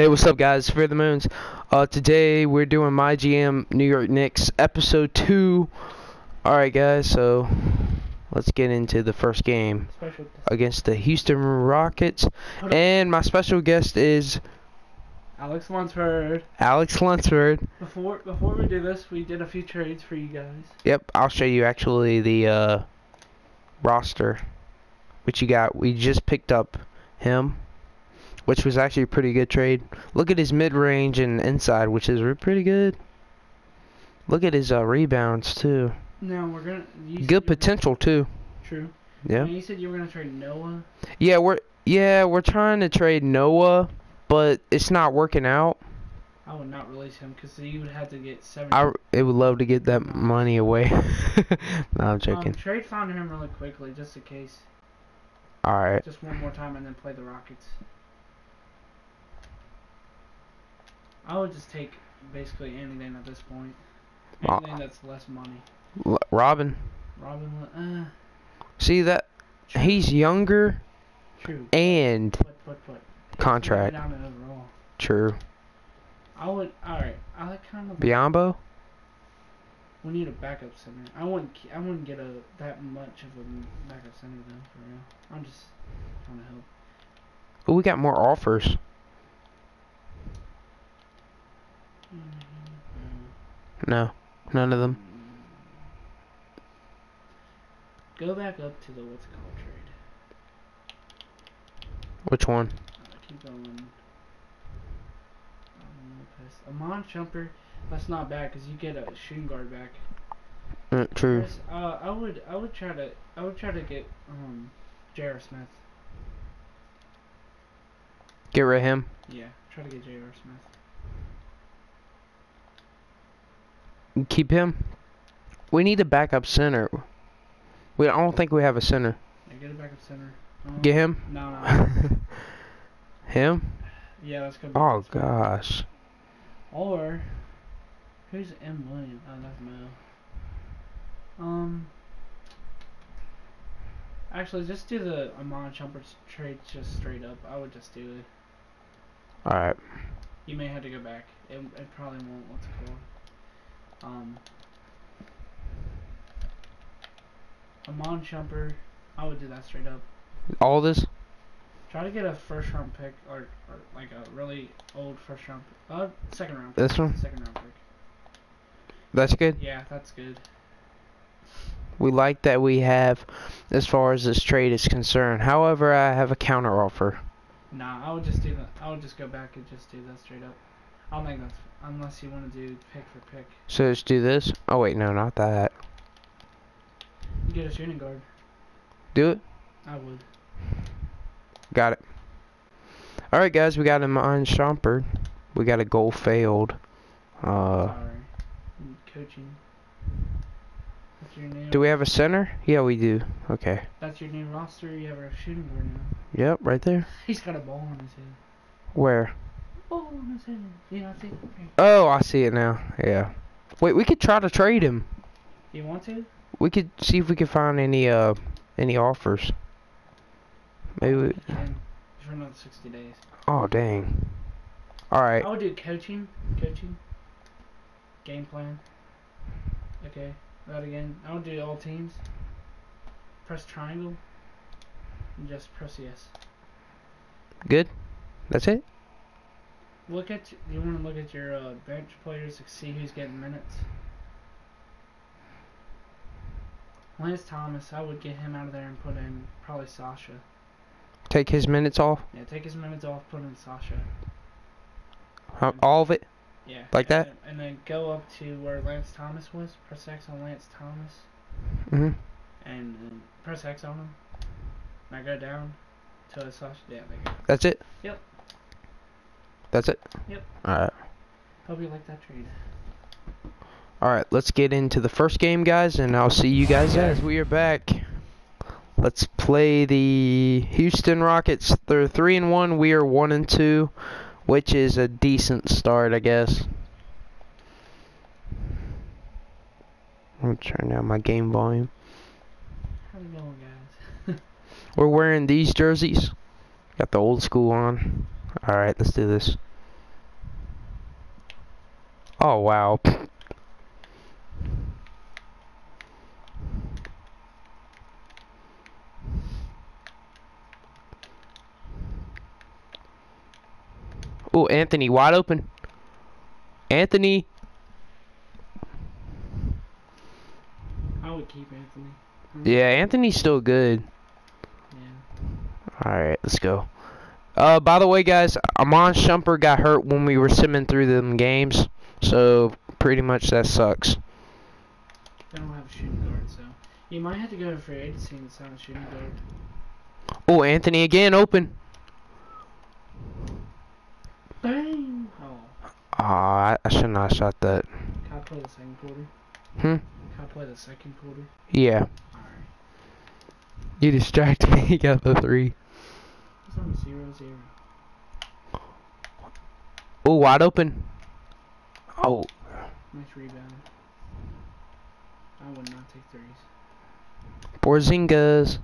Hey, what's up, guys? Fear the Moons. Uh, today we're doing my GM New York Knicks episode two. All right, guys. So let's get into the first game against the Houston Rockets, and my special guest is Alex Lunsford. Alex Lunsford. Before before we do this, we did a few trades for you guys. Yep, I'll show you actually the uh, roster, which you got. We just picked up him, which was actually a pretty good trade. Look at his mid-range and inside, which is pretty good. Look at his uh, rebounds too. Now we're gonna. Good potential too. True. Yeah. And you said you were gonna trade Noah. Yeah, we're yeah we're trying to trade Noah, but it's not working out. I would not release him because you would have to get seven. I I would love to get that money away. no, I'm um, joking. trade found him really quickly, just in case. All right. Just one more time and then play the Rockets. I would just take basically anything at this point. Uh, Anything that's less money. L- Robin, Robin, uh, see that he's younger true. and Put, put, put. contract. True. I would. All right. I like kind of. Biyombo? We need a backup center. I wouldn't. I wouldn't get a that much of a backup center though. For real. I'm just trying to help. Oh, we got more offers. No, none of them. Go back up to the what's it called trade. Which one? Uh, keep going. Lopez. Iman Shumpert. That's not bad because you get a shooting guard back. Uh, true. Uh, I would. I would try to. I would try to get um, J.R. Smith. Get rid of him. Yeah. Try to get J.R. Smith. Keep him. We need a backup center. We I don't think we have a center. Yeah, get a backup center. Um, Get him. No, no. him? yeah, that's good. Oh gosh. Or who's M Williams? Oh, that's Mo. Um. Actually, just do the Iman Chumpers trade just straight up. I would just do it. All right. You may have to go back. It, it probably won't. What's it called? Um. Iman Chumper. I would do that straight up. All this? Try to get a first round pick or, or like a really old first round. Uh, second round. This one? Second round pick. That's good. Yeah, that's good. We like that we have as far as this trade is concerned. However, I have a counter offer. Nah, I would just do that. I would just go back and just do that straight up. I don't think that's unless you want to do pick for pick. So let's do this. Oh wait, no, not that. You get a shooting guard. Do it. I would. Got it. All right, guys, we got Iman Shumpert. We got a goal failed. Uh, Sorry. Coaching. That's your new. do we have a center? Yeah, we do. Okay. That's your new roster. You have a shooting guard now. Yep, right there. He's got a ball on his head. Where? Ball on his head. You know, I think. Okay. Oh, I see it now. Yeah. Wait, we could try to trade him. You want to? We could see if we could find any uh any offers. Maybe. We, can. For another 60 days. oh dang. All right. I'll do coaching. Coaching. Game plan. Okay. That again. I'll do all teams. Press triangle. And just press yes. Good. That's it. Look at you want to look at your uh, bench players to see who's getting minutes. Lance Thomas, I would get him out of there and put in probably Sasha. Take his minutes off. Yeah, take his minutes off, put in Sasha. How- All of it. Yeah. Like that? And, and then go up to where Lance Thomas was. Press X on Lance Thomas, Mhm. and then press X on him. And I go down to Sasha. Yeah, there you go. That's it. Yep. That's it. Yep. All right. Hope you like that trade. All right. Let's get into the first game, guys, and I'll see you guys there. We are back. Let's play the Houston Rockets. They're three and one. We are one and two, which is a decent start, I guess. I'm turn down my game volume. How's it going, guys? We're wearing these jerseys. Got the old school on. Alright, let's do this. Oh wow. Oh, Anthony, wide open. Anthony. I would keep Anthony. Yeah, Anthony's still good. Yeah. Alright, let's go. Uh, by the way, guys, Iman Shumpert got hurt when we were simming through them games. So, pretty much that sucks. They don't have a shooting guard, so you might have to go to free agency and sign a shooting guard. Oh, Anthony again, open. Bang! Oh, Aw, I, I should not have shot that. can I play the second quarter? Hmm? Can I play the second quarter? Yeah. Alright. You distracted me. He got the three. Zero zero. Oh, wide open. Oh. oh, Nice rebound. I would not take threes. Porzingis.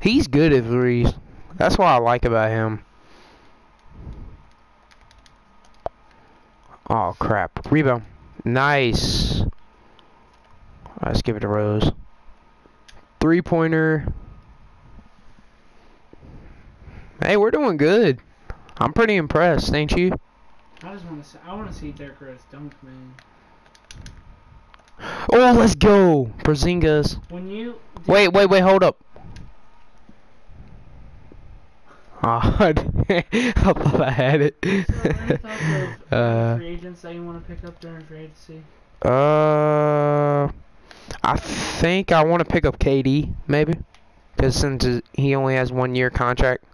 He's good at threes. That's what I like about him. Oh, crap. Rebound. Nice. Let's give it to Rose. Three pointer. Hey, we're doing good. I'm pretty impressed, ain't you? I just want to see. I want to see Derrick Rose dunk, man. Oh, let's go. Porzingis. When you Wait, wait, wait, hold up. Ah, I thought I had it. So, uh, free agents that you want to pick up during free agency? uh, I think I want to pick up KD, maybe. Because since he only has one year contract.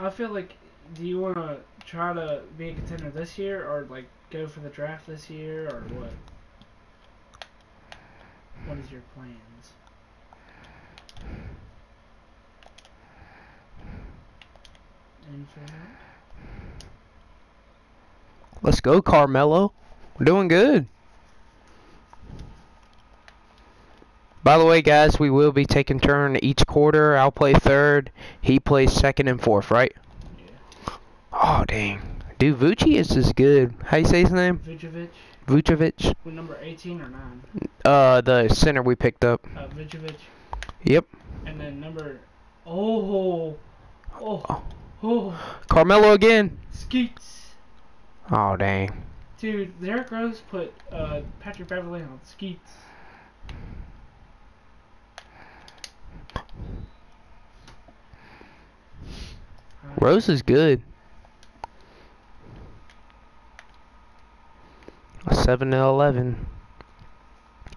I feel like, do you want to try to be a contender this year, or like go for the draft this year, or what? What is your plans? Any for? Let's go, Carmelo. We're doing good. By the way, guys, we will be taking turn each quarter. I'll play third. He plays second and fourth, right? Yeah. Oh, dang. Dude, Vucci is just good. How you say his name? Vucevic, Vucevic? with number 18 or 9? Uh, the center we picked up. Uh, Vucevic, Yep. and then number. Oh, oh, oh, Carmelo again. Skeets. Oh, dang. Dude, Derrick Rose put uh, Patrick Beverley on Skeets. Rose is good. A 7 to 11.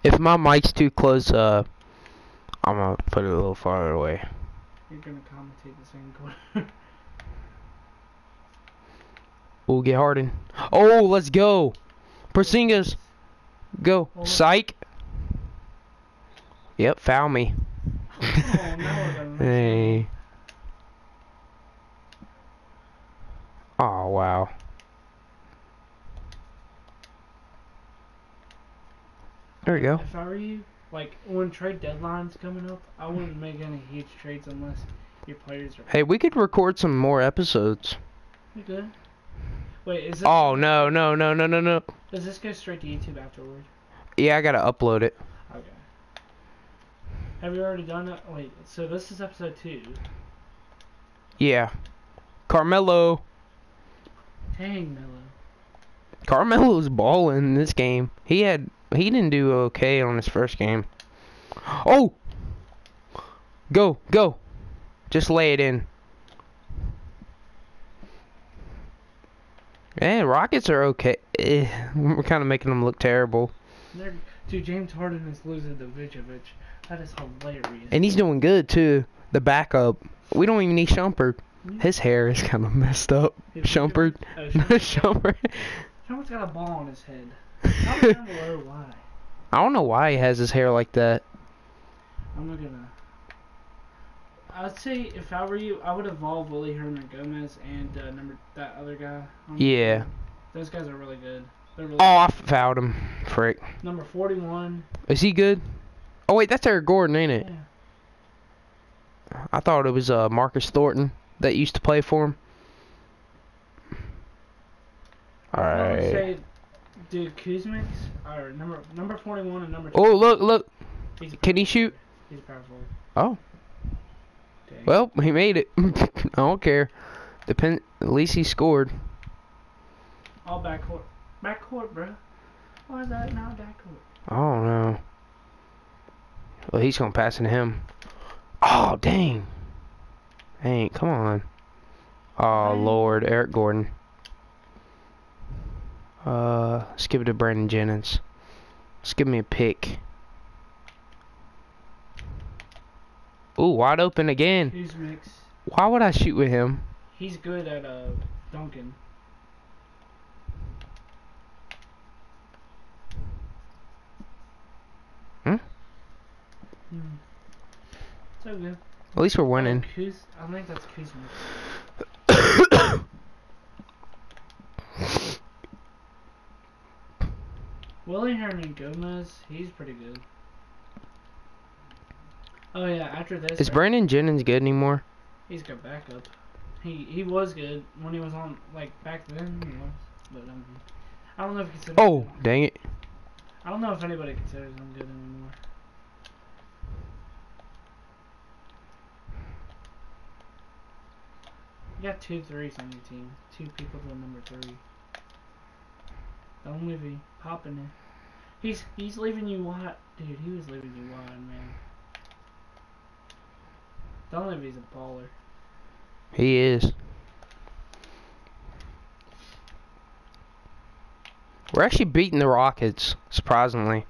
If my mic's too close, uh, I'm gonna put it a little farther away. You're gonna commentate the same quarter. We'll get Harden. Oh, let's go. Porzingis. Go. Psych. Yep, foul me. Hey. Oh, wow. There we go. If I were you, like when trade deadline's coming up, I wouldn't make any huge trades unless your players are. Hey, we could record some more episodes. You good? Wait, is this? Oh, no, no, no, no, no, no. Does this go straight to YouTube afterward? Yeah, I gotta upload it. Have you already done it? Wait, so this is episode two. Yeah. Carmelo. Dang, Melo. Carmelo's balling in this game. He had he didn't do okay on his first game. Oh! Go, go. Just lay it in. Man, Rockets are okay. Eh, we're kind of making them look terrible. They're, dude, James Harden is losing to Vucevic. That is hilarious. And he's doing good too. The backup. We don't even need Shumpert. His hair is kind of messed up. Who, Shumpert. Oh, No, Shumpert. Shumpert. Shumpert's got a ball on his head. I don't remember why. I don't know why he has his hair like that. I'm not gonna. I'd say if I were you, I would evolve Willie Herman Gomez and uh, number that other guy. Yeah. team. Those guys are really good. They're really Oh, I fouled him. Frick. number 41. Is he good? Oh wait, that's Eric Gordon, ain't it? Yeah. I thought it was uh Marcus Thornton that used to play for him. All I would say, dude, Kuzmix, or number number 41 and number two. Oh, look, look. He's Can he shoot? He's powerful. Oh, Dang. well, he made it. I don't care. Depend. At least he scored. All backcourt. Backcourt, bro. Why is that not backcourt? I don't know. Well, he's gonna pass it to him. Oh, dang. Dang, come on. Oh, Lord. Eric Gordon. Uh, let's give it to Brandon Jennings. Let's give me a pick. Ooh, wide open again. Why would I shoot with him? He's good at uh dunking. Hmm? Hmm. So good. At least we're winning. Oh, Kuz, I think that's Kuzmix. Willie Herman Gomez, he's pretty good. Oh yeah, after this, Is Brandon Jennings good anymore? he's got backup. He he was good when he was on like back then. He was, but um, I don't know if he considers. Oh, dang it. I don't know if anybody considers him good anymore. You got two threes on your team. Two people to number three. Don't leave him popping it. He's he's leaving you wide, dude. He was leaving you wide, man. Don't leave he's a baller. He is. We're actually beating the Rockets, surprisingly.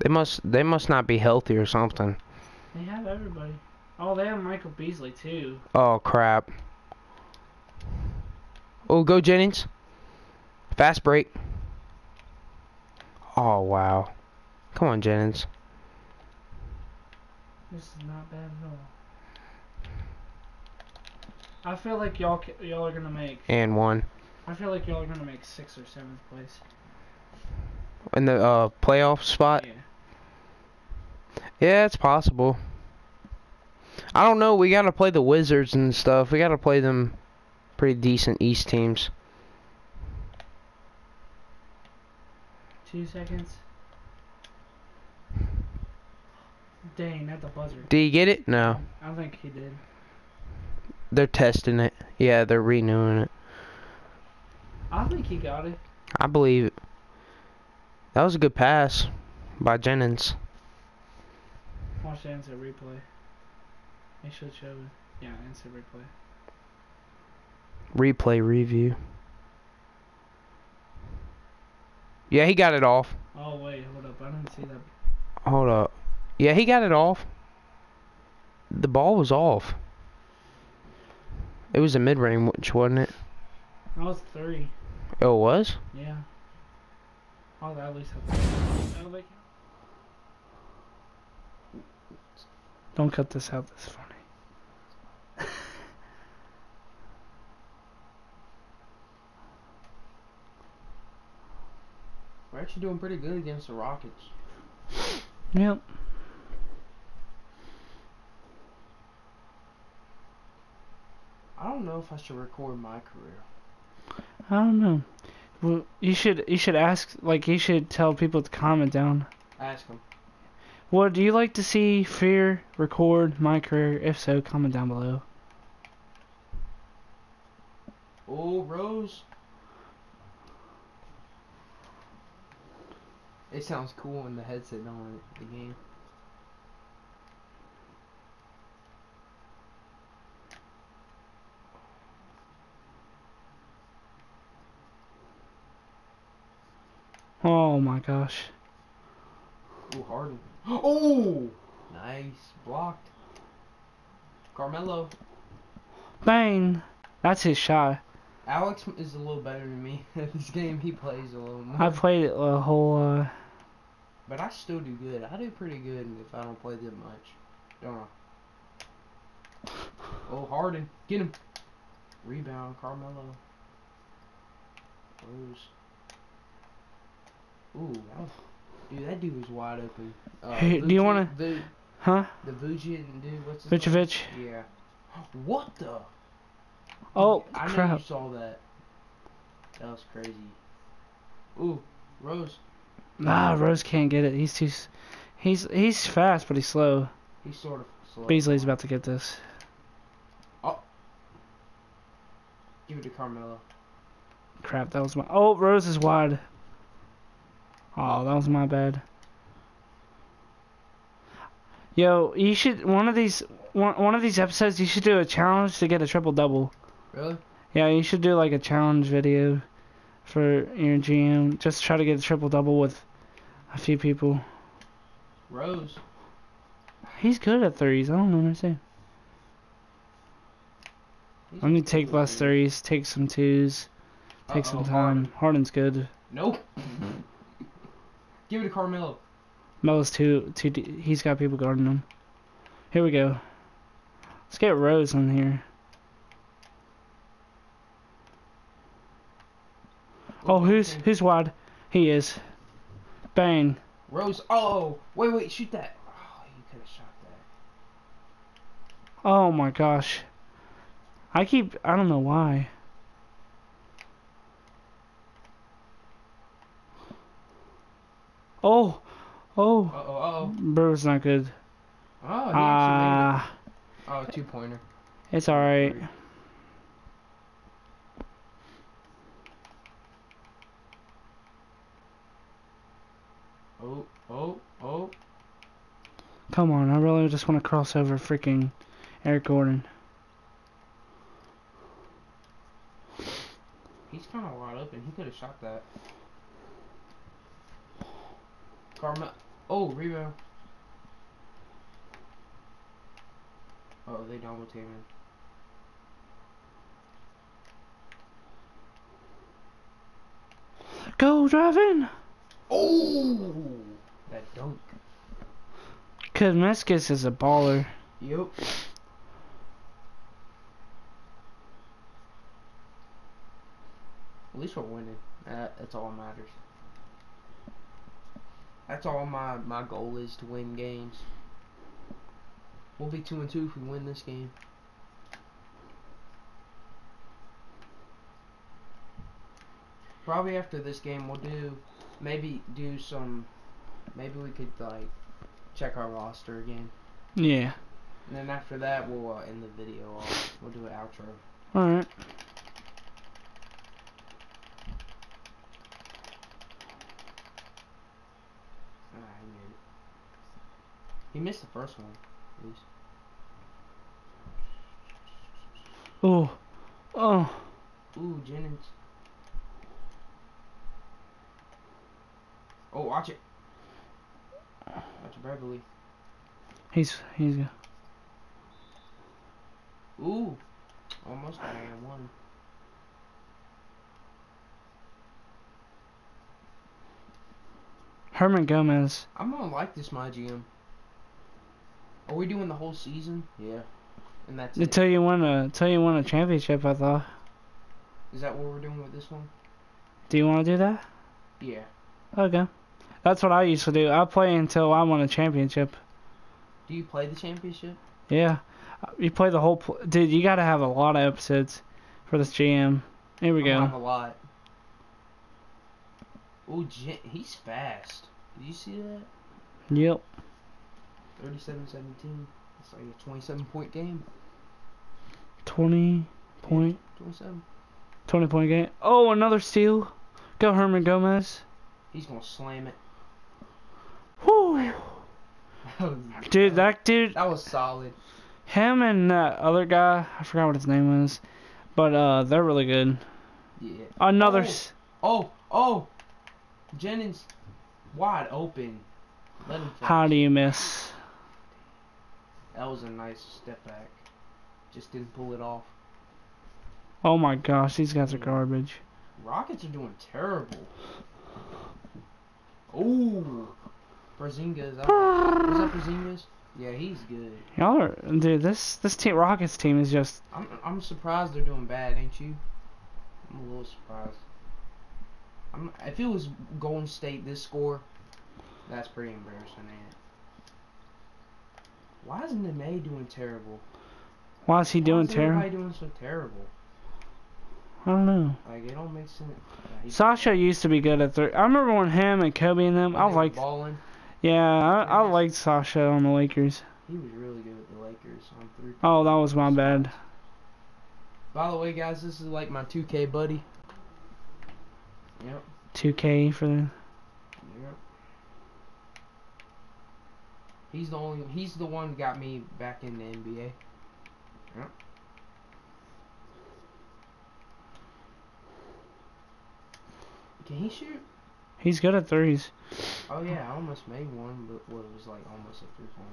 They must they must not be healthy or something. They have everybody. Oh, they have Michael Beasley too. Oh crap. Oh go Jennings. Fast break. Oh wow. Come on Jennings. This is not bad at all. I feel like y'all y'all are gonna make. And one. I feel like y'all are gonna make sixth or seventh place. In the uh playoff spot. Yeah. Yeah, it's possible. I don't know. We gotta play the Wizards and stuff. We gotta play them pretty decent East teams. Two seconds. Dang, at the buzzer. Did you get it? No. I think he did. They're testing it. Yeah, they're renewing it. I think he got it. I believe it. That was a good pass by Jennings. Watch the replay. It should show it. Yeah, instant replay. Replay review. Yeah, he got it off. Oh wait, hold up. I didn't see that. Hold up. Yeah, he got it off. The ball was off. It was a mid-range, which wasn't it? That was three. Oh, it was? Yeah. Oh, I'll at least have. Oh, they count. Don't cut this out. this funny. Actually doing pretty good against the Rockets. Yep. I don't know if I should record my career. I don't know. Well, you should you should ask like you should tell people to comment down. Ask them. What do you like to see Fear record my career? If so, comment down below. Oh, Rose. It sounds cool in the headset on the game. Oh my gosh. Ooh, Harden. Oh! Nice. Blocked. Carmelo. Bang! That's his shot. Alex is a little better than me. this game, he plays a little more. I played it a whole uh But I still do good. I do pretty good if I don't play that much. Don't I? Oh, Harden. Get him. Rebound, Carmelo. Rose. Ooh, dude, that dude was wide open. Uh, Hey, do you wanna- Vu- huh? the Vujic dude? What's his name? Yeah. What the? Oh I crap. you saw that. That was crazy. Ooh, Rose. Ah, Rose can't get it. He's too. He's he's fast, but he's slow. He's sort of slow. Beasley's about to get this. Oh. Give it to Carmelo. Crap, that was my. Oh, Rose is wide. Oh, that was my bad. Yo, you should one of these one one of these episodes. You should do a challenge to get a triple double. Really? Yeah, you should do like a challenge video for your GM. Just try to get a triple double with a few people. Rose. He's good at threes. I don't understand. He's Let me just take less dude. threes, take some twos, take some Uh-oh, time. Harden. Harden's good. Nope. Give it to Carmelo. Melo's too too. He's got people guarding him. Here we go. Let's get Rose in here. Oh, who's who's wad? He is. Bang. Rose. Oh, wait, wait, shoot that. Oh, you could have shot that. Oh my gosh. I keep. I don't know why. Oh, oh. Uh oh, uh oh. Bro's not good. Oh, he Ah, made it. Oh, two pointer. it's alright. Oh, oh, oh. Come on, I really just want to cross over freaking Eric Gordon. He's kind of wide open. He could have shot that. Carmelo. Oh, rebound. Oh, they double teaming. Go driving! Oh, that dunk. Cause Meskis is a baller. Yep. At least we're winning. That, that's all that matters. That's all my my goal is to win games. We'll be two and two if we win this game. Probably after this game, we'll do maybe do some. Maybe we could like check our roster again. Yeah. And then after that, we'll uh, end the video off. We'll do an outro. Alright. Ah, he made it. He missed the first one, at least. Oh. Oh. Ooh, Jennings. Oh, watch it. Watch Beverley. He's he's Ooh. Almost got one. Herman Gomez. I'm gonna like this, my GM. Are we doing the whole season? Yeah. And that's it. Until you win a until you win a championship, I thought. Is that what we're doing with this one? Do you want to do that? Yeah. Okay. That's what I used to do. I play until I won a championship. Do you play the championship? Yeah. You play the whole. Pl- Dude, you gotta have a lot of episodes for this GM. Here we I have go. a lot. Jen- he's fast. Did you see that? Yep. 37-17. It's like a 27 point game. 20 point. 27. 20 point game. Oh, another steal. Go Herman Gomez. He's gonna slam it. Whew. That was, Dude, that dude, that was solid. him and that other guy, I forgot what his name was, but uh, they're really good. Yeah. Another. Oh. Oh, oh. Jennings, wide open. Let him. How do you miss? That was a nice step back. Just didn't pull it off. Oh my gosh, these guys are garbage. Rockets are doing terrible. Ooh. Porzingis. Is that, is Porzingis? Yeah, he's good. Y'all are, dude. This this team Rockets team is just. I'm I'm surprised they're doing bad, ain't you? I'm a little surprised. I'm, if it was Golden State this score, that's pretty embarrassing, ain't it? Why isn't Nene doing terrible? Why is he doing terrible? Why doing is terrible? doing so terrible? I don't know. Like it don't make sense. He- Sasha used to be good at three. I remember when him and Kobe and them. I they were liked. balling. Yeah, I, I liked Sasha on the Lakers. He was really good with the Lakers on three. Oh, that was my bad. By the way, guys, this is like my 2K buddy. Yep. 2K for the. Yep. He's the only. He's the one who got me back in the NBA. Yep. Can he shoot? He's good at threes. Oh yeah, I almost made one, but what it was like almost a three pointer.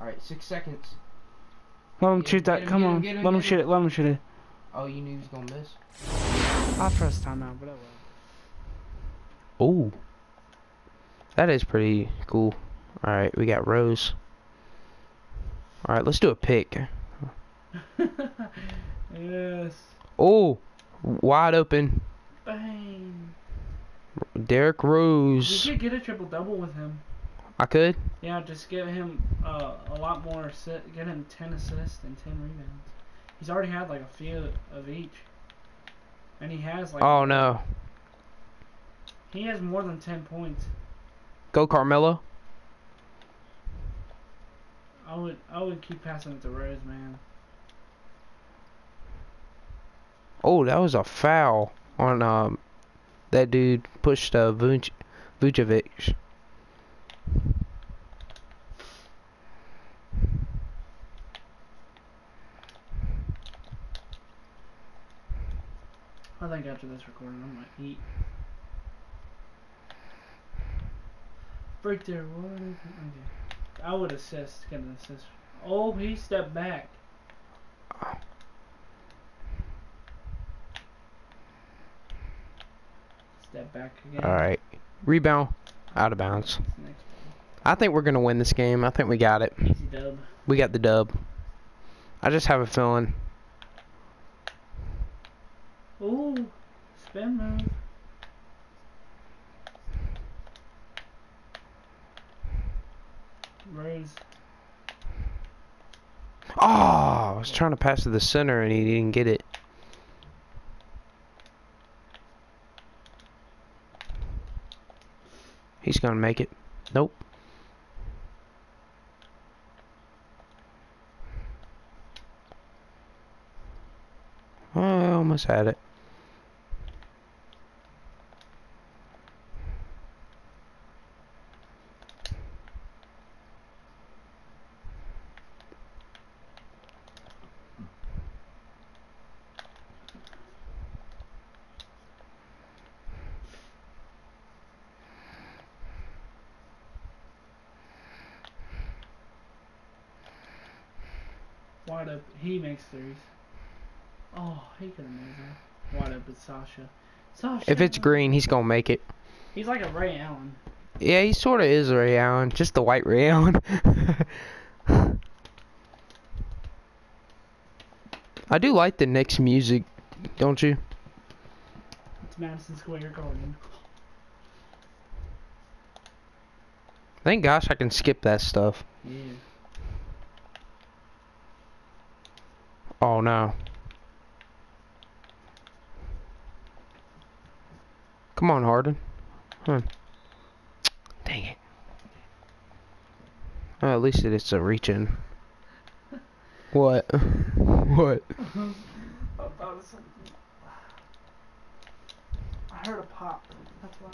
All right, six seconds. Let him Get him, shoot get that. him, Come him, on. him, Let him get shoot it. Let him shoot it. Oh, you knew he was gonna miss. I pressed timeout, but I will. Oh, that is pretty cool. All right, we got Rose. All right, let's do a pick. yes. Oh, wide open. Bang. Derrick You Rose. could get a triple double with him. I could. Yeah, just give him uh, a lot more. Assi- get him ten assists and ten rebounds. He's already had like a few of each, and he has like. Oh no. He has more than ten points. Go Carmelo. I would I would keep passing it to Rose, man. Oh, that was a foul on um that dude pushed uh Vuj- Vucevic. I think after this recording, I'm gonna eat. Break there. What? Okay. I would assist. An assist. Oh, he stepped back. Step back again. All right. Rebound. Out of bounds. I think we're gonna win this game. I think we got it. Easy dub. We got the dub. I just have a feeling. Ooh, spin move. Rose. Oh, I was trying to pass to the center and he didn't get it. He's gonna make it. Nope. I almost had it. Wide up. He makes threes. Oh, he could have made that. Wide up with Sasha. Sasha. If it's green, he's gonna make it. He's like a Ray Allen. Yeah, he sort of is Ray Allen, just the white Ray Allen. I do like the Knicks music, don't you? It's Madison Square Garden. Thank gosh I can skip that stuff. Yeah. Oh no. Come on, Harden. Huh. Dang it. Oh, at least it's a reach in. What? what? Oh, oh, I something. I heard a pop. That's why.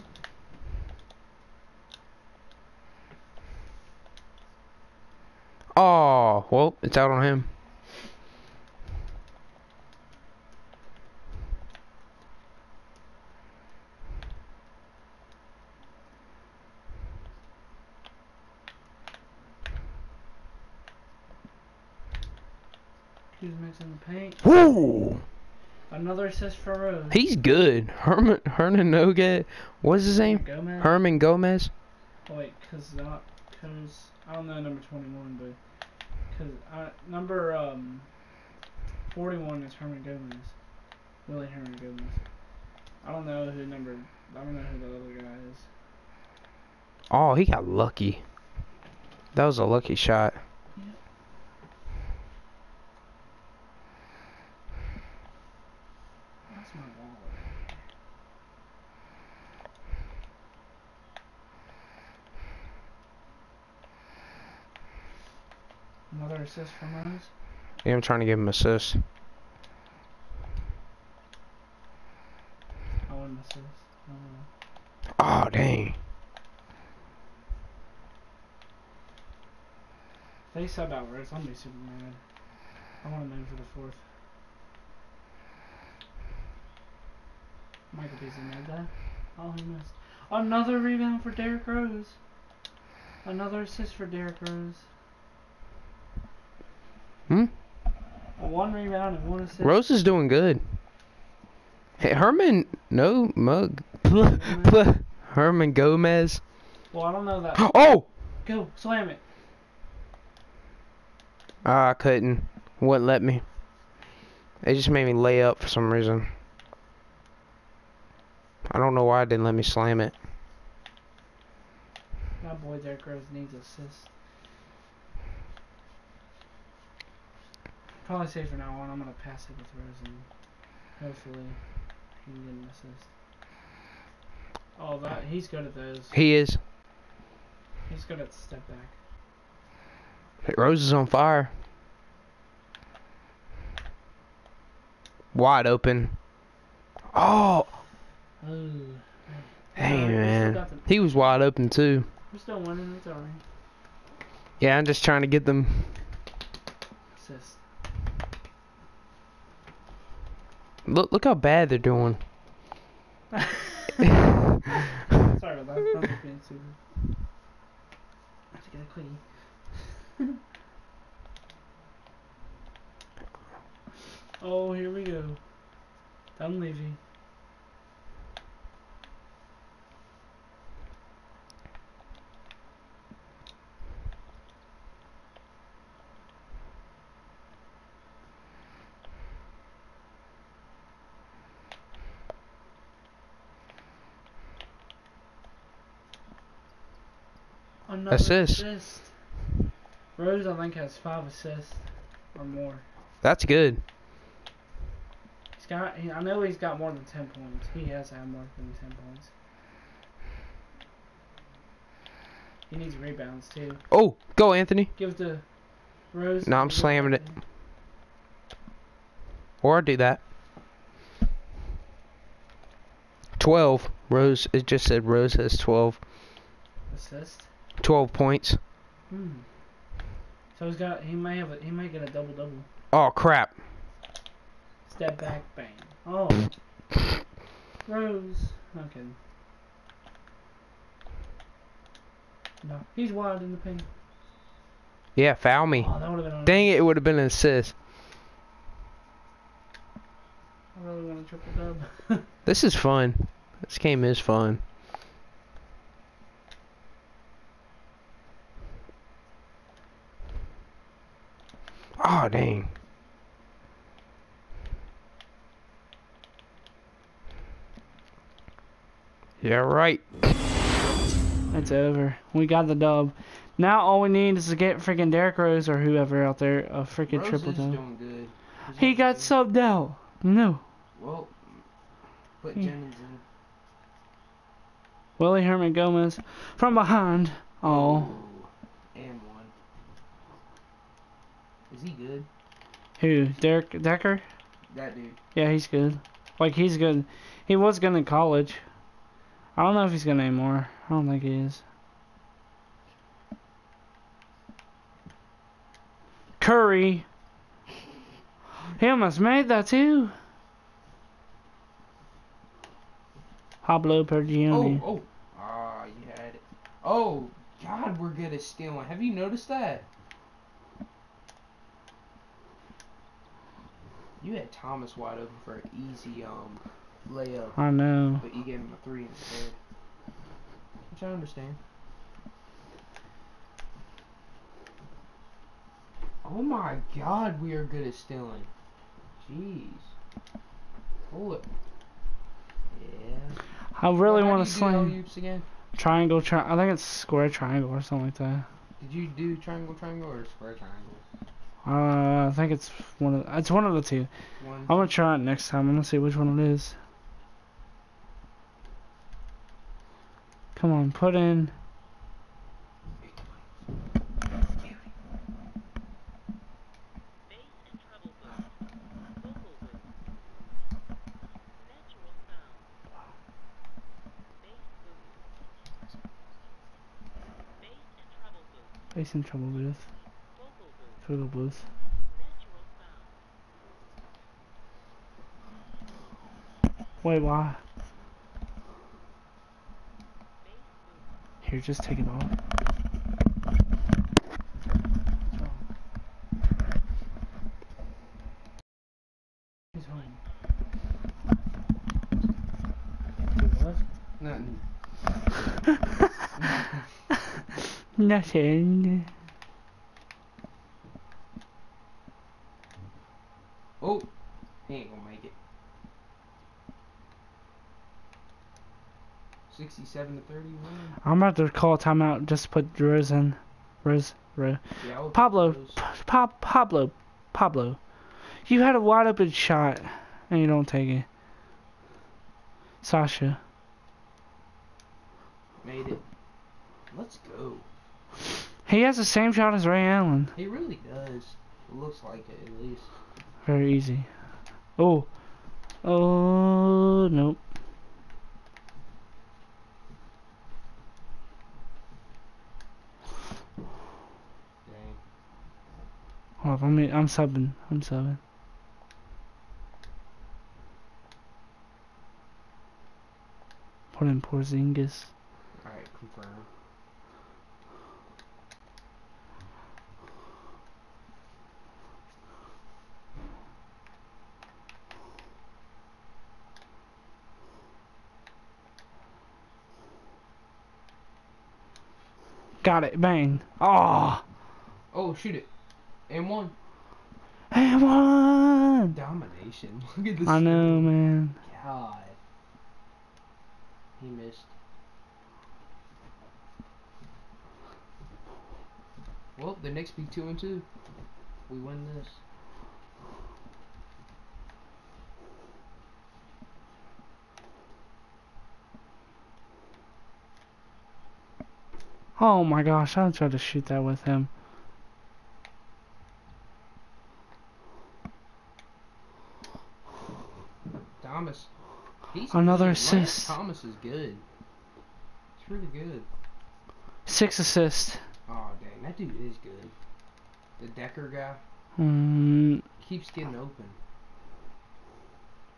Oh, well, it's out on him. He's mixing the paint. Woo! Another assist for Rose. He's good. Herman Hernan Noga. What's his name? Gomez. Herman Gomez. Oh, wait, cause not, cause I don't know number twenty-one, but cause I, number um forty-one is Herman Gomez. Willie Herman Gomez. I don't know who number. I don't know who the other guy is. Oh, he got lucky. That was a lucky shot. That's not Another assist from Rose. Yeah, I'm trying to give him assists. I wouldn't assist. I don't know. Oh, dang. They sub out Rose, I'm gonna be super mad. I want him in for the fourth. Michael Beasley made that. Oh, he missed. Another rebound for Derrick Rose. Another assist for Derrick Rose. Hmm? One rebound and one assist. Rose is doing good. Hey, Herman, no mug. Herman Gomez. Well, I don't know that. Oh! Go, slam it. Ah, I couldn't. Wouldn't let me. It just made me lay up for some reason. I don't know why it didn't let me slam it. My boy Derrick Rose needs assist. Probably say from now on, I'm gonna pass it with Rose and hopefully he can get an assist. Oh, that he's good at those. He is. He's good at the step back. Rose is on fire. Wide open. Oh, Oh. hey man. He was wide open too. We're still winning. It's alright. Yeah, I'm just trying to get them. Assist. Look, look how bad they're doing. Sorry about that. I'm. I have to get a oh, here we go. Dunleavy. Another Assist. assist. Rose, I think, has five assists or more. That's good. He's got. He, I know he's got more than ten points. He has had more than ten points. He needs rebounds too. Oh, go Anthony. Give it to Rose. No, I'm slamming it. Or do that. 12. Rose, it just said Rose has 12. Assist. 12 points. Hmm. So he's got. He may have. A, he might get a double double. Oh, crap. Step back, bang. Oh. Rose. Okay. No, he's wide in the paint. Yeah, foul me. Oh, that been. Dang it, it would have been an assist. I really want a triple dub. This is fun. This game is fun. Oh, dang. Yeah, right. It's over. We got the dub. Now all we need is to get freaking Derrick Rose or whoever out there a freaking triple dub. He got subbed out. No. Well, put Yeah. Jennings in. Willie Herman Gomez from behind. Oh. And one. Is he good? Who? Derek Decker? That dude. Yeah, he's good. Like he's good. He was good in college. I don't know if he's good anymore. I don't think he is. Curry. He almost made that too. Pablo Prigioni. Oh, oh. Ah, you had it. Oh, God, we're good at stealing. Have you noticed that? You had Thomas wide open for an easy um layup, I know. but you gave him a three instead. Which I understand. Oh my God, we are good at stealing. Jeez. Pull it. Yeah. I really want to slam again? triangle. Tri- I think it's square triangle or something like that. Did you do triangle, triangle, or square triangle? Uh, I think it's one of it's one of the two. One. I'm gonna try it next time. I'm gonna see which one it is. Come on, put in. Face and trouble with booth. Trouble booth. Wait, why? Here, just take it off. What's wrong? He's home. What? Nothing. Nothing. 37 to 31. I'm about to call timeout just put Rose in. Rose, Rose. Yeah, Pablo, pa Pablo, Pablo. You had a wide open shot and you don't take it. Sasha. Made it. Let's go. He has the same shot as Ray Allen. He really does. It looks like it, at least. Very easy. Oh. Oh, nope. Hold on, I'm subbing. I'm subbing. Put in Porzingis. Alright, confirm. Got it. Bang. Oh. Oh, shoot it. And one. And one. Domination. Look at this. I know, man. God. He missed. Well, the Knicks be two and two. We win this. Oh my gosh, I tried to shoot that with him. Thomas. He's Another assist. Thomas is good. It's really good. Six assists. Oh dang, that dude is good. The Decker guy Mm, keeps getting open.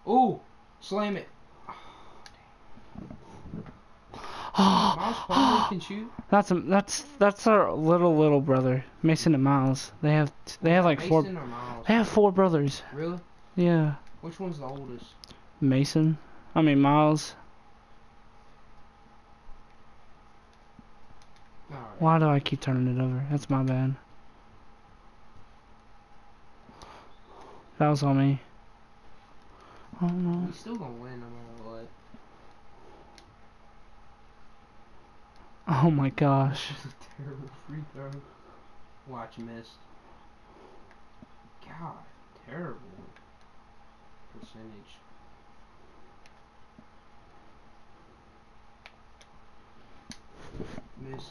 Oh, slam it. Miles Plumlee can shoot. that's a, that's that's our little little brother, Mason and Miles. They have they have like four. Mason or Miles? They have four brothers. Really? Yeah, Which one's the oldest? Mason. I mean Miles. Why do I keep turning it over? That's my bad. That was on me. Oh no. We still gonna win no matter what. Oh my gosh. This is a terrible free throw. Watch missed. God, terrible percentage. Miss.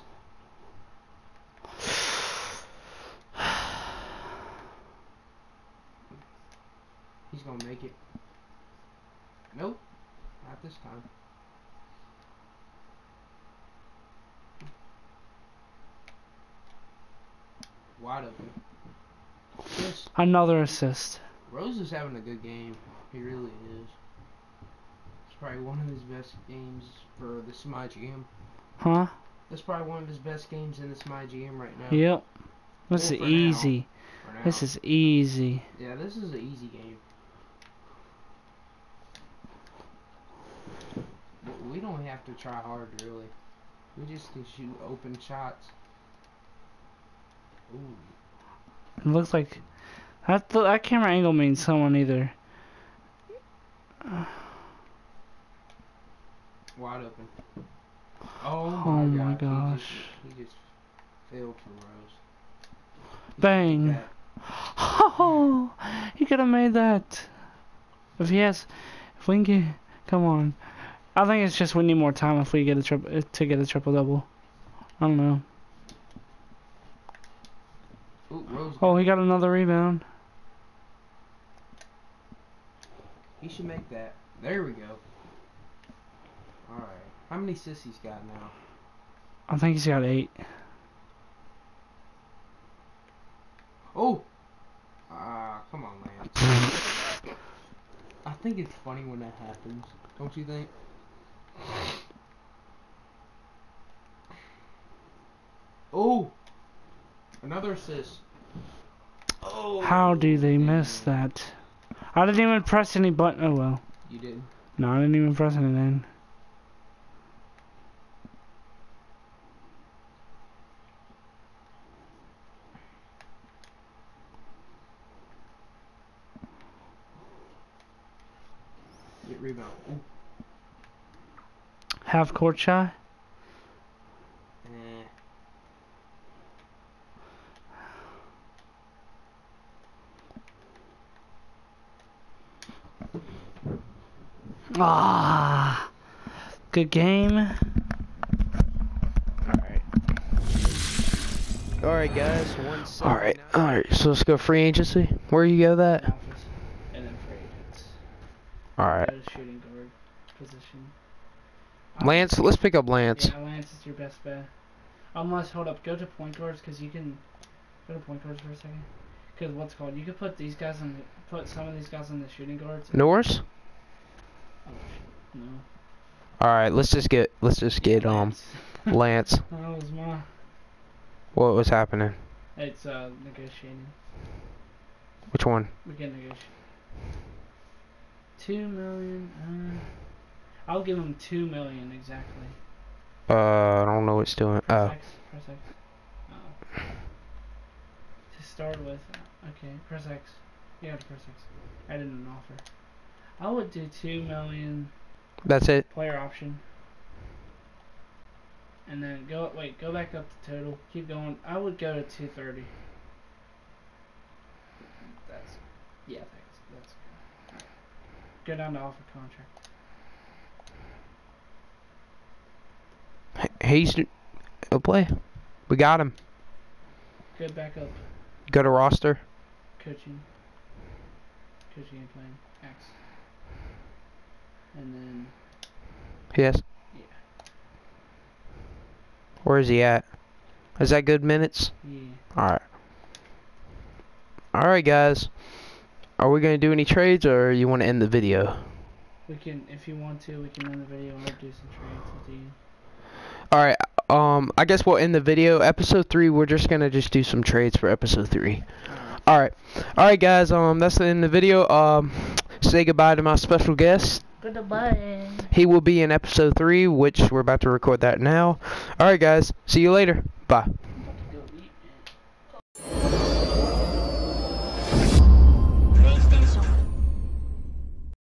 He's gonna make it. Nope, not this time. Wide open. Yes. Another assist. Rose is having a good game. He really is. It's probably one of his best games for the Semi GM. Huh? That's probably one of his best games in the Semi GM right now. Yep. This Well, is now. easy. now. This is easy. Yeah, this is an easy game. We don't have to try hard, really. We just can shoot open shots. Ooh. It looks like that that camera angle means someone either. Wide open. Oh my, Oh my God, gosh. He just, he just failed for Rose. He Bang. Oh, he could have made that. If he has, if we can get, come on. I think it's just we need more time if we get a triple to get a triple double. I don't know. Ooh, Oh, he got another rebound. He should make that. There we go. Alright. How many sissies got now? I think he's got eight. Oh. Ah, come on, man. I think it's funny when that happens. Don't you think? Oh. Another assist. Oh. How do they miss that? I didn't even press any button. Oh well. You did. No, I didn't even press anything. Get rebound. Ooh. Half court. Eh. Ah. Good game. Alright. Alright guys, one Alright, alright, so let's go free agency. Where you go that? Office. And then free agents. Alright. Go to shooting guard position. Lance, let's pick up Lance. Yeah, Lance is your best bet. Unless, hold up, go to point guards because you can go to point guards for a second. Because what's called, you could put these guys in, the, put some of these guys in the shooting guards. Norris? Oh, no. Alright, let's just get let's just get um Lance. Lance. that was my. What was happening? It's uh negotiating. Which one? We can negotiate. Two million. Uh, I'll give him two million exactly. Uh I don't know what's doing. Press Oh. X. Press X. Oh. To start with, uh, okay. Press X. To press X. I didn't an offer. I would do two million That's it. player option. And then go wait, go back up to total. Keep going. I would go to two thirty. That's yeah, thanks. That's good. Alright. Go down to offer contract. He's a play. We got him. Good back up. Go to roster. Coaching. Coaching and playing. X. And then Yes. Yeah. Where is he at? Is that good minutes? yeah. Alright. Alright guys. Are we gonna do any trades or you wanna end the video? We can if you want to, we can end the video or do some trades at the end. Alright, um I guess we'll end the video. Episode three, we're just gonna just do some trades for episode three. Alright. Alright. Guys, um that's the end of the video. Um say goodbye to my special guest. Goodbye. He will be in episode three, which we're about to record that now. Alright guys, see you later. Bye.